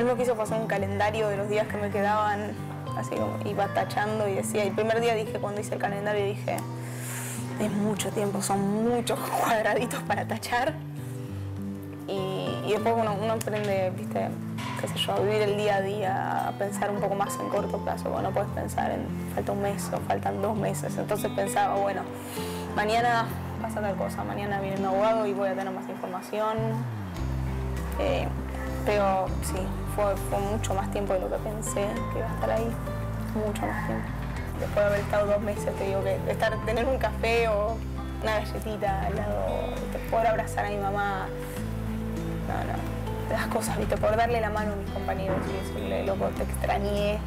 hice fue hacer un calendario de los días que me quedaban, así como iba tachando y decía, el primer día dije, cuando hice el calendario dije, es mucho tiempo, son muchos cuadraditos para tachar. Y, después uno, uno aprende, viste, qué sé yo, a vivir el día a día, a pensar un poco más en corto plazo. Bueno, no puedes pensar en falta un mes o faltan dos meses. Entonces pensaba, bueno, mañana pasa tal cosa, mañana viene mi abogado y voy a tener más información. Eh, pero sí, fue, fue mucho más tiempo de lo que pensé que iba a estar ahí. Mucho más tiempo. Después de haber estado dos meses, te digo que estar, tener un café o una galletita al lado, poder abrazar a mi mamá. No, no. Las cosas, viste, por darle la mano a mis compañeros y decirle, loco, te extrañé,